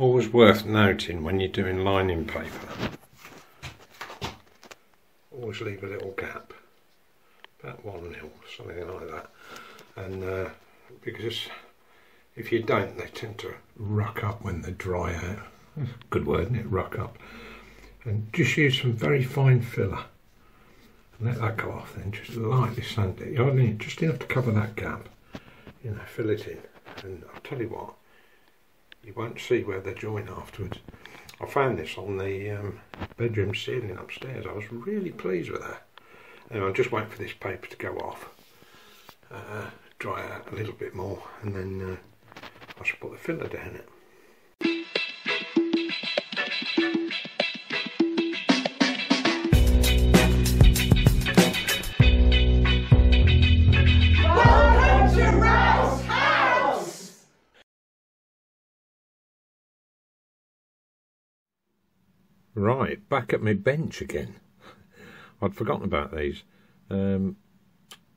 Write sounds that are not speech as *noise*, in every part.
Always worth noting when you're doing lining paper. Always leave a little gap, about one mil, something like that. And uh, because if you don't, they tend to ruck up when they dry out. *laughs* Good word, isn't it? Ruck up. And just use some very fine filler. And let that go off then, just lightly sand it. You only just enough to cover that gap. You know, fill it in. And I'll tell you what, you won't see where they join afterwards. I found this on the um, bedroom ceiling upstairs. I was really pleased with that. And I'm just waiting for this paper to go off, uh, dry out a little bit more, and then uh, I should put the filler down it. Right, back at my bench again. *laughs* I'd forgotten about these. Um,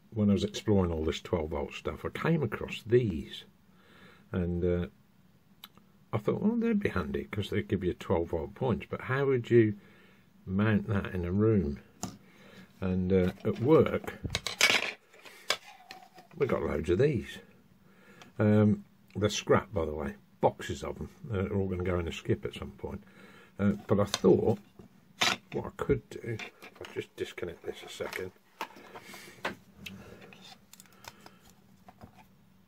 when I was exploring all this 12 volt stuff, I came across these. And uh, I thought, well, they'd be handy because they give you 12 volt points. But how would you mount that in a room? And uh, at work, we've got loads of these. Um, they're scrap, by the way. Boxes of them. They're all going to go in a skip at some point. Uh, but I thought what I could do, I'll just disconnect this a second,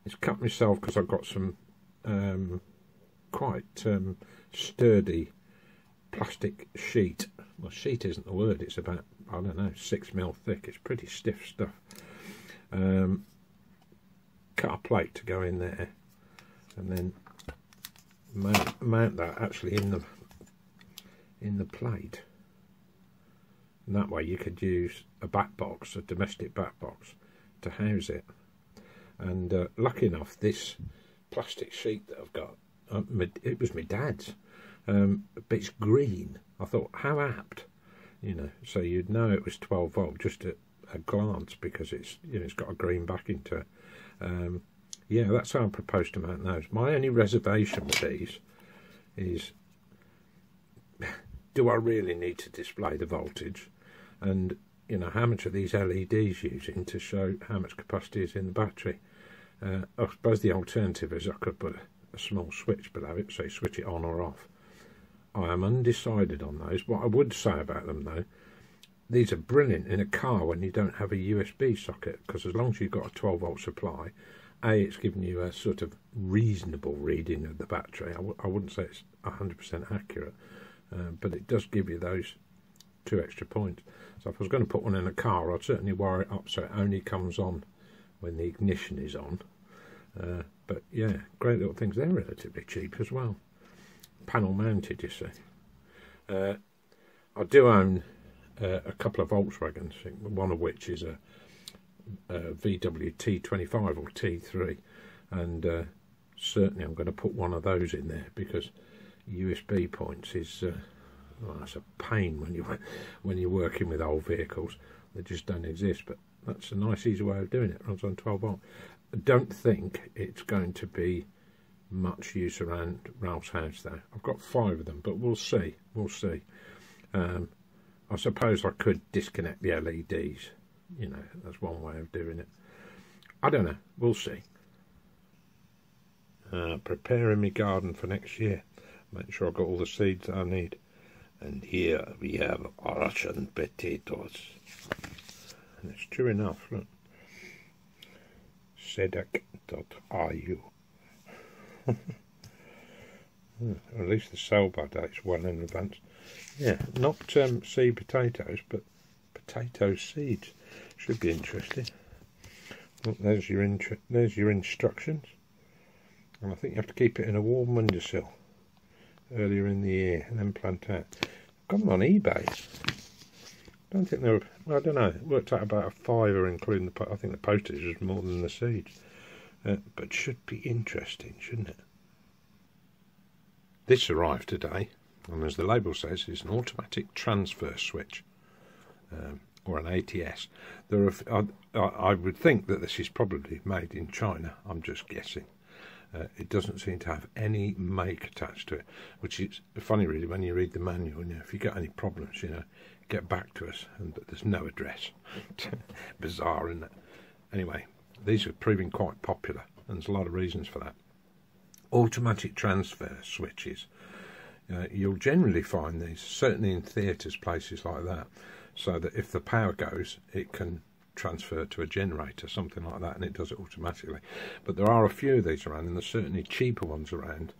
is cut myself because I've got some um, quite um, sturdy plastic sheet. Well, sheet isn't the word, it's about, I don't know, six mil thick. It's pretty stiff stuff. Um, cut a plate to go in there and then mount, mount that actually in the in the plate. And that way you could use a back box, a domestic back box, to house it. And uh, lucky enough, this plastic sheet that I've got, uh, it was my dad's, um, but it's green. I thought, how apt, you know, so you'd know it was 12 volt just at a glance because it's, you know, it's got a green backing to it. Um, yeah, that's how I'm propose to mount those. My only reservation with these is do I really need to display the voltage? And, you know, how much are these LEDs using to show how much capacity is in the battery? Uh, I suppose the alternative is I could put a, small switch below it, say switch it on or off. I am undecided on those. What I would say about them, though, these are brilliant in a car when you don't have a USB socket, because as long as you've got a 12 volt supply, A, it's giving you a sort of reasonable reading of the battery. I w I wouldn't say it's 100% accurate, uh, but it does give you those two extra points. So if I was going to put one in a car, I'd certainly wire it up so it only comes on when the ignition is on. Uh, but yeah, great little things. They're relatively cheap as well. Panel mounted, you see. Uh, I do own uh, a couple of Volkswagens, one of which is a, a VW T25 or T3, and uh, certainly I'm going to put one of those in there because USB points is uh, well, that's a pain when you when you're working with old vehicles. They just don't exist. But that's a nice, easy way of doing it. runs on 12 volt. I don't think it's going to be much use around Ralph's house though. I've got five of them, but we'll see. We'll see. Um, I suppose I could disconnect the LEDs. You know, that's one way of doing it. I don't know. We'll see. Uh, preparing my garden for next year. Make sure I've got all the seeds I need. And here we have Russian potatoes. And it's true enough, look. Sedek.ru *laughs* At least the sale by date's well in advance. Yeah, not um, seed potatoes, but potato seeds. Should be interesting. There's your there's your instructions. And I think you have to keep it in a warm windowsill earlier in the year and then plant out. Got them on eBay. I don't think they were, well, I don't know, it worked out about a fiver including the, I think the postage was more than the seeds. Uh, but should be interesting, shouldn't it? This arrived today, and as the label says, it's an automatic transfer switch, um, or an ATS. There are, I, I would think that this is probably made in China, I'm just guessing. Uh, it doesn't seem to have any make attached to it, which is funny, really, when you read the manual. You know, if you get any problems, you know, get back to us. And but there's no address. *laughs* Bizarre, isn't it? Anyway, these are proving quite popular, and there's a lot of reasons for that. Automatic transfer switches. Uh, you'll generally find these, certainly in theatres, places like that, so that if the power goes, it can transfer to a generator, something like that, and it does it automatically. But there are a few of these around, and there's certainly cheaper ones around.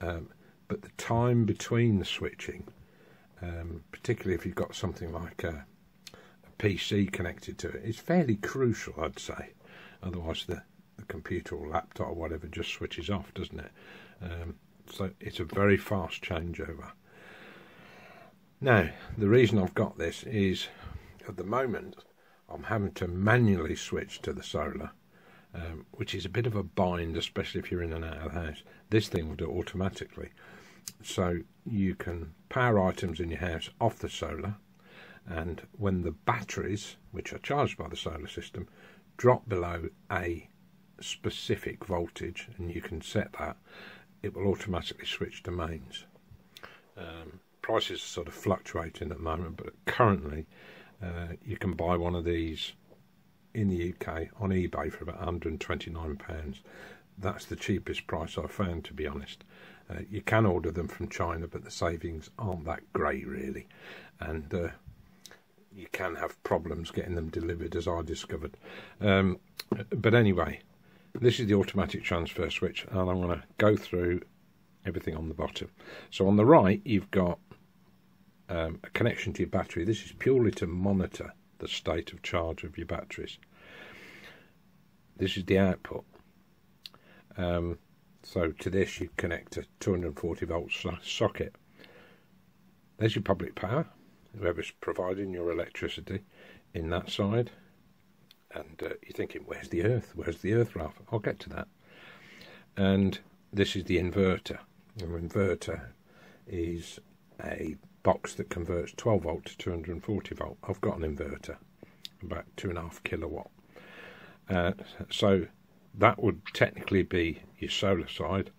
Um, but the time between the switching, um, particularly if you've got something like a, a, PC connected to it, is fairly crucial, I'd say. Otherwise, the, the computer or laptop or whatever just switches off, doesn't it? Um, so it's a very fast changeover. Now, the reason I've got this is at the moment I'm having to manually switch to the solar, um, which is a bit of a bind, especially if you're in and out of the house. This thing will do it automatically. So you can power items in your house off the solar, and when the batteries, which are charged by the solar system, drop below a specific voltage, and you can set that, it will automatically switch to mains. Um, prices are sort of fluctuating at the moment, but currently uh, you can buy one of these in the UK on eBay for about £129. That's the cheapest price I've found, to be honest. Uh, you can order them from China, but the savings aren't that great, really. And uh, you can have problems getting them delivered, as I discovered. Um, but anyway, this is the automatic transfer switch, and I'm going to go through everything on the bottom. So on the right, you've got um, a connection to your battery. This is purely to monitor the state of charge of your batteries. This is the output. Um, so to this you connect a 240 volt socket. There's your public power, whoever's providing your electricity in that side. And uh, you're thinking, where's the earth? Where's the earth, Ralph? I'll get to that. And this is the inverter. The inverter is a box that converts 12 volt to 240 volt. I've got an inverter, about two and a half kilowatt. Uh, so that would technically be your solar side.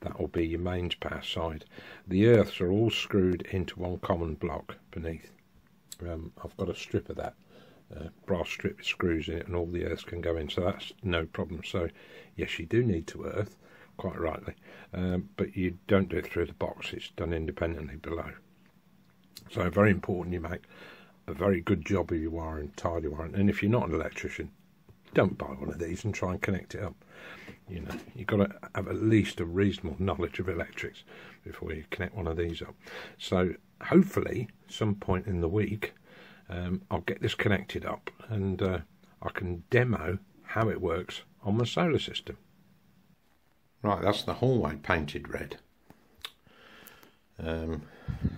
That will be your mains power side. The earths are all screwed into one common block beneath. Um, I've got a strip of that uh, brass strip screws in it, and all the earths can go in. So that's no problem. So yes, you do need to earth, quite rightly, um, but you don't do it through the box. It's done independently below. So very important you make a very good job of your wiring, tidy wiring. And if you're not an electrician, don't buy one of these and try and connect it up. You know, you've got to have at least a reasonable knowledge of electrics before you connect one of these up. So hopefully, some point in the week, um, I'll get this connected up and uh, I can demo how it works on my solar system. Right, that's the hallway painted red. Um,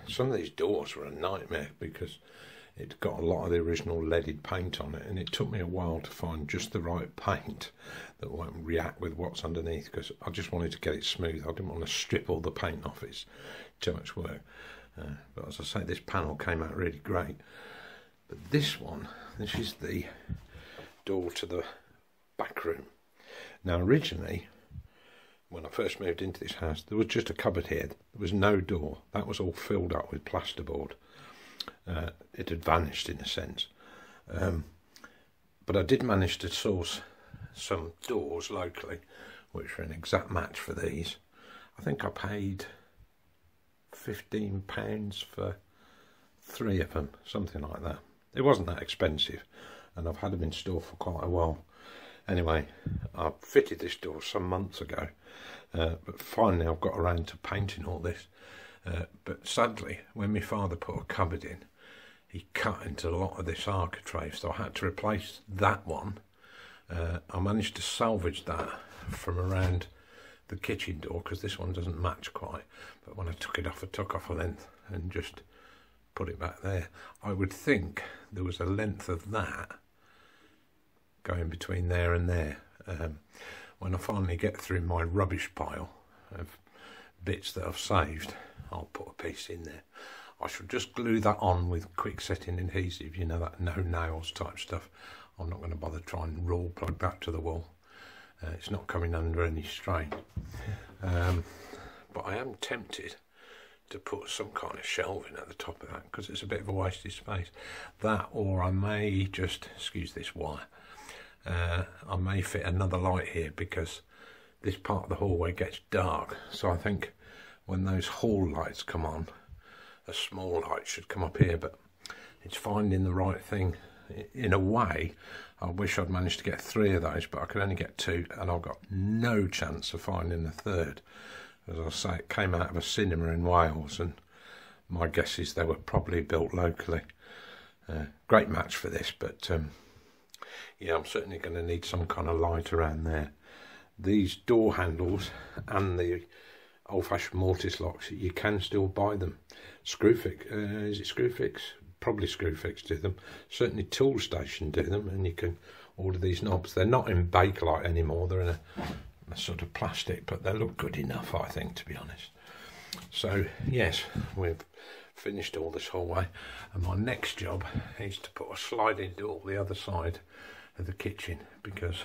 some of these doors were a nightmare because it's got a lot of the original leaded paint on it, and it took me a while to find just the right paint that won't react with what's underneath because I just wanted to get it smooth. I didn't want to strip all the paint off, it's too much work. Uh, but as I say, this panel came out really great. But this one, this is the door to the back room. Now, originally, when I first moved into this house, there was just a cupboard here. There was no door. That was all filled up with plasterboard. Uh, it had vanished in a sense. Um, but I did manage to source some doors locally, which were an exact match for these. I think I paid £15 for three of them, something like that. It wasn't that expensive, and I've had them in store for quite a while. Anyway, I fitted this door some months ago, uh, but finally I've got around to painting all this. Uh, but sadly, when my father put a cupboard in, he cut into a lot of this architrave, so I had to replace that one. Uh, I managed to salvage that from around the kitchen door because this one doesn't match quite. But when I took it off, I took off a length and just put it back there. I would think there was a length of that going between there and there. Um, when I finally get through my rubbish pile of bits that I've saved, I'll put a piece in there. I shall just glue that on with quick setting adhesive, you know, that no nails type stuff. I'm not going to bother trying to raw plug that to the wall. Uh, it's not coming under any strain. Um, but I am tempted to put some kind of shelving at the top of that because it's a bit of a wasted space. That, or I may just, excuse this wire, uh, I may fit another light here because this part of the hallway gets dark. So I think when those hall lights come on, a small light should come up here, but it's finding the right thing. In a way, I wish I'd managed to get three of those, but I could only get two, and I've got no chance of finding the third. As I say, it came out of a cinema in Wales, and my guess is they were probably built locally. Uh, great match for this, but um, yeah, I'm certainly going to need some kind of light around there. These door handles and the old-fashioned mortise locks, you can still buy them. Screwfix, uh, is it Screwfix? Probably Screwfix do them. Certainly Toolstation do them, and you can order these knobs. They're not in Bakelite anymore. They're in a, a sort of plastic, but they look good enough, I think, to be honest. So yes, we've finished all this hallway, and my next job is to put a sliding door the other side of the kitchen because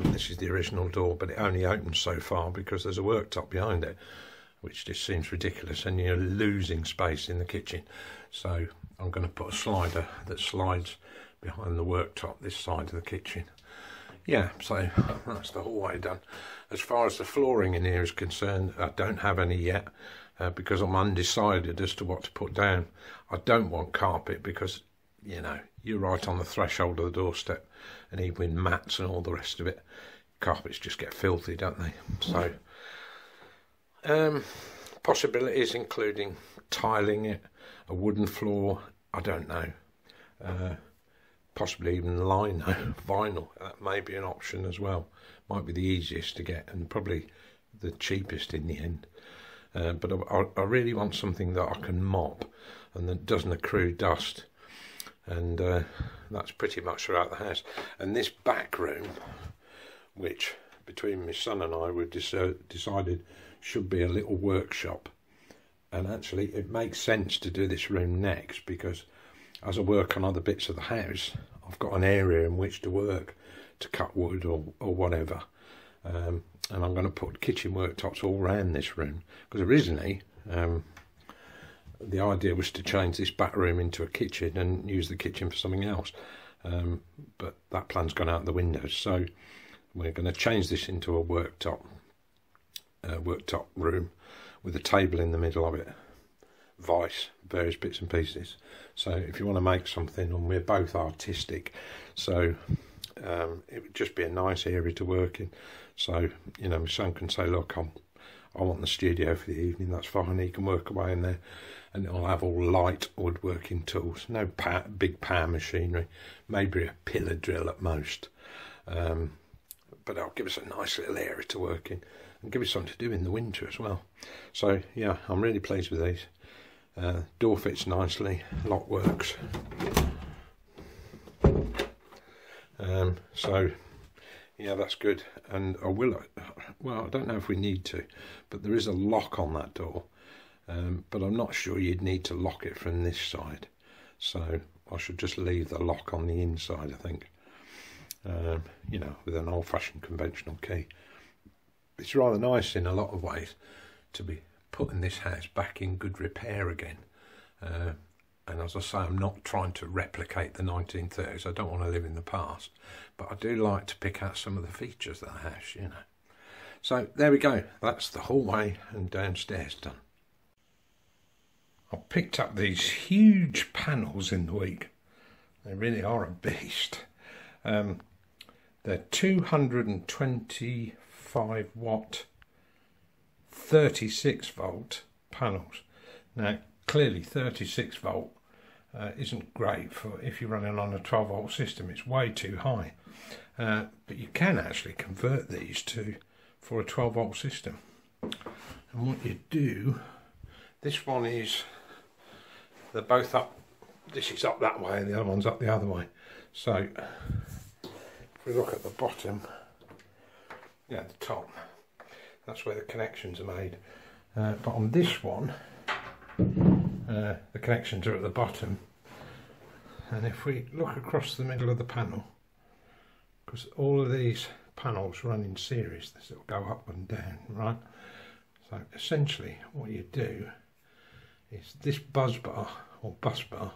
this is the original door, but it only opens so far because there's a worktop behind it, which just seems ridiculous, and you're losing space in the kitchen. So I'm going to put a slider that slides behind the worktop this side of the kitchen. Yeah, so that's the hallway done. As far as the flooring in here is concerned, I don't have any yet uh, because I'm undecided as to what to put down. I don't want carpet because, you know, you're right on the threshold of the doorstep, and even with mats and all the rest of it, carpets just get filthy, don't they? So, um, possibilities including tiling it, a wooden floor, I don't know. Uh, possibly even lino, *laughs* vinyl, that may be an option as well. Might be the easiest to get and probably the cheapest in the end. Uh, but I, I, really want something that I can mop and that doesn't accrue dust and uh, that's pretty much throughout the house. And this back room, which between my son and I we've decided should be a little workshop, and actually it makes sense to do this room next because as I work on other bits of the house, I've got an area in which to work to cut wood or, or whatever. Um, and I'm going to put kitchen worktops all around this room because originally um, the idea was to change this back room into a kitchen and use the kitchen for something else. Um, but that plan's gone out the window. So we're going to change this into a worktop, uh, worktop room with a table in the middle of it, vice, various bits and pieces. So if you want to make something, and we're both artistic, so um, it would just be a nice area to work in. So you know, my son can say, "Look, I'm, I want the studio for the evening. That's fine. He can work away in there." and it'll have all light woodworking tools, no power, big power machinery, maybe a pillar drill at most. Um, but it'll give us a nice little area to work in and give us something to do in the winter as well. So yeah, I'm really pleased with these. Uh, door fits nicely, lock works. Um, so yeah, that's good. And I will, well, I don't know if we need to, but there is a lock on that door. Um, but I'm not sure you'd need to lock it from this side. So I should just leave the lock on the inside I think. Um, you know with an old-fashioned conventional key. It's rather nice in a lot of ways to be putting this house back in good repair again. Uh, and as I say I'm not trying to replicate the 1930s I don't want to live in the past but I do like to pick out some of the features of the house you know so there we go that's the hallway and downstairs done I picked up these huge panels in the week. They really are a beast. Um, they're 225 watt, 36 volt panels. Now, clearly 36 volt uh, isn't great for if you're running on a 12 volt system. It's way too high. Uh, but you can actually convert these to for a 12 volt system. And what you do, this one is they're both up this is up that way and the other one's up the other way so if we look at the bottom yeah the top that's where the connections are made uh, but on this one uh, the connections are at the bottom and if we look across the middle of the panel because all of these panels run in series this will go up and down, right? So essentially what you do is this buzz bar or bus bar,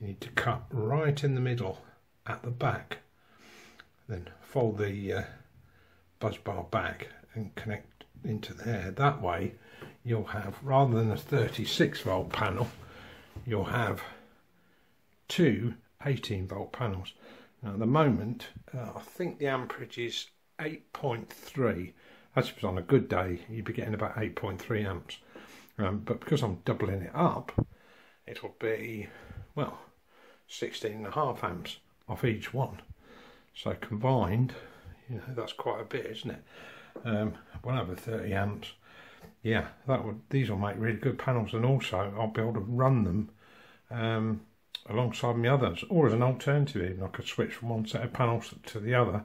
you need to cut right in the middle at the back, then fold the uh, buzz bar back and connect into there. That way you'll have, rather than a 36 volt panel, you'll have two 18 volt panels. Now at the moment, uh, I think the amperage is 8.3. That's on a good day, you'd be getting about 8.3 amps. Um, but because I'm doubling it up, it'll be, well, 16 and a half amps off each one. So combined, you know, that's quite a bit, isn't it? Um, well over 30 amps. Yeah, that would. These will make really good panels, and also I'll be able to run them um, alongside my others, or as an alternative. Even I could switch from one set of panels to the other,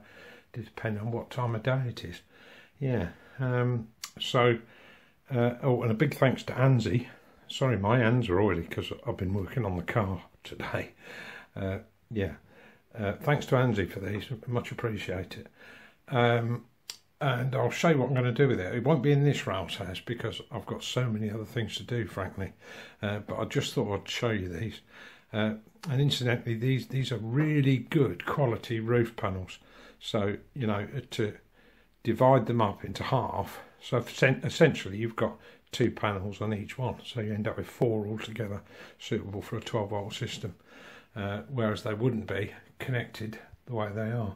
depending on what time of day it is. Yeah. Um, so, uh, oh, and a big thanks to Anzi. Sorry, my hands are oily because I've been working on the car *laughs* today. Uh, yeah. Uh, thanks to Anzi for these, much appreciated. Um, and I'll show you what I'm going to do with it. It won't be in this house because I've got so many other things to do, frankly. Uh, but I just thought I'd show you these. Uh, and incidentally, these these are really good quality roof panels. So you know to divide them up into half. So essentially, you've got two panels on each one, so you end up with four altogether, suitable for a 12 volt system. Uh, whereas they wouldn't be connected the way they are.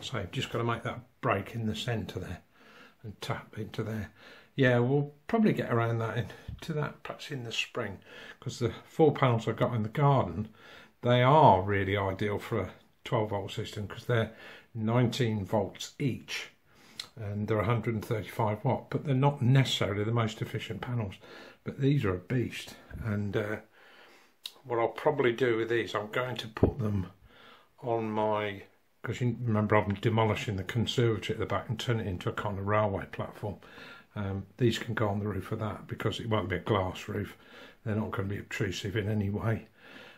So you've just got to make that break in the centre there and tap into there. Yeah, we'll probably get around that into that perhaps in the spring because the four panels I've got in the garden, they are really ideal for a 12 volt system because they're 19 volts each and they're 135 watt, but they're not necessarily the most efficient panels. But these are a beast, and uh, what I'll probably do with these, I'm going to put them on my because you remember I'm demolishing the conservatory at the back and turn it into a kind of railway platform. Um, these can go on the roof of that because it won't be a glass roof. They're not going to be obtrusive in any way.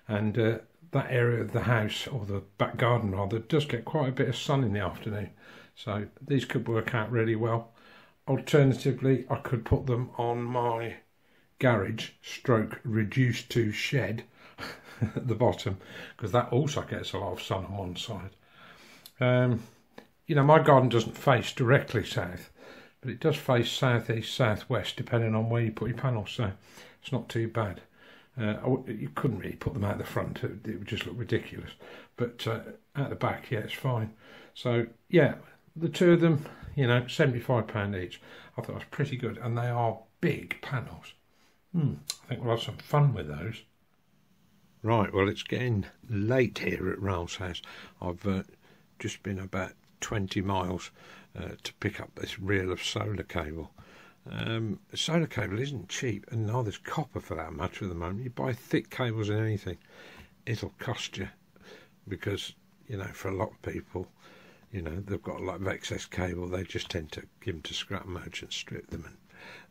And uh, that area of the house, or the back garden rather, does get quite a bit of sun in the afternoon. So these could work out really well. Alternatively, I could put them on my garage stroke reduced to shed *laughs* at the bottom because that also gets a lot of sun on one side. Um, you know, my garden doesn't face directly south, but it does face southeast, southwest, depending on where you put your panels. So it's not too bad. Uh, you couldn't really put them out the front; it, would just look ridiculous. But uh, at the back, yeah, it's fine. So yeah, the two of them, you know, seventy-five pound each. I thought it was pretty good, and they are big panels. Hmm, I think we'll have some fun with those. Right, well, it's getting late here at Ralph's House. I've uh, just been about 20 miles uh, to pick up this reel of solar cable. Um, solar cable isn't cheap, and neither is copper for that matter at the moment. You buy thick cables in anything, it'll cost you because, you know, for a lot of people, you know, they've got a lot of excess cable, they just tend to give them to scrap merchants, strip them, and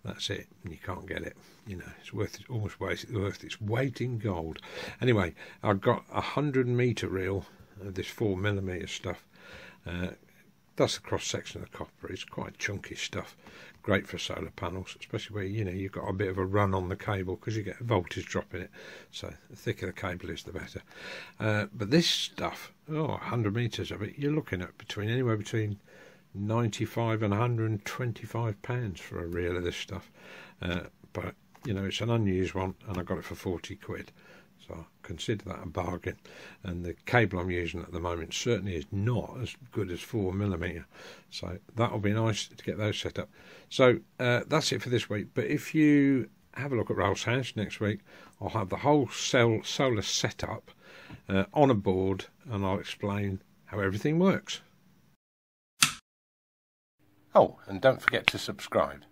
that's it. And you can't get it. You know, it's worth almost worth its weight in gold. Anyway, I've got a hundred meter reel this four millimeter stuff. Uh, that's the cross section of the copper. It's quite chunky stuff, great for solar panels, especially where you know you've got a bit of a run on the cable because you get a voltage drop in it. So the thicker the cable is, the better. Uh, but this stuff, oh, 100 meters of it, you're looking at between anywhere between 95 and 125 pounds for a reel of this stuff. Uh, but you know it's an unused one, and I got it for 40 quid. So I consider that a bargain. And the cable I'm using at the moment certainly is not as good as 4 millimeter. So that'll be nice to get those set up. So uh, that's it for this week. But if you have a look at Ralph's house next week, I'll have the whole cell solar setup uh, on a board and I'll explain how everything works. Oh, and don't forget to subscribe.